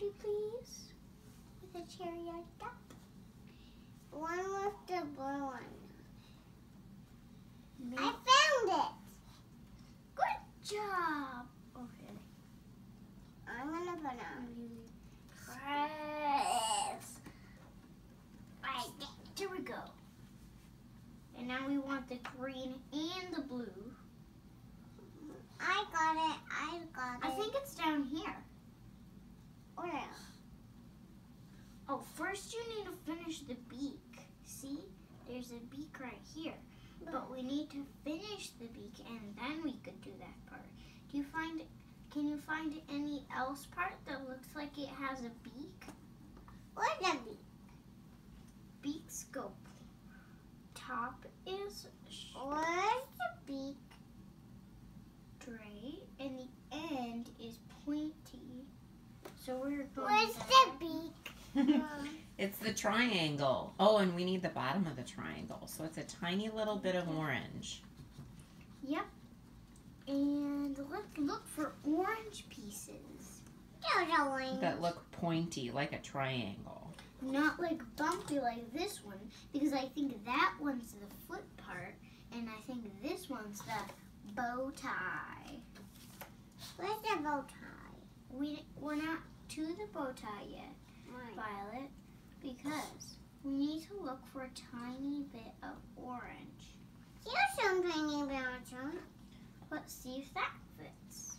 pretty please? With a cherry on top. One with the blue one. Maybe. I found it. Good job. Okay. I'm gonna put on. Press. Right, there we go. And now we want the green and the blue. I got it. I got it. I think it's down here. Where? Oh, first you need to finish the beak. See? There's a beak right here. But we need to finish the beak and then we could do that part. Do you find can you find any else part that looks like it has a beak? Where's the bee? Beak scope. Top is Where's the beak? straight and the end is pointy. So we're going Where's the beak? It's the triangle. Oh, and we need the bottom of the triangle. So it's a tiny little bit of orange. Yep. And let's look for orange pieces. That look pointy like a triangle. Not like bumpy like this one, because I think that one's the foot part, and I think this one's the bow tie. Where's the bow tie? We we're not to the bow tie yet, Right. Violet, because we need to look for a tiny bit of orange. Here's some tiny bouncing. Let's see if that fits.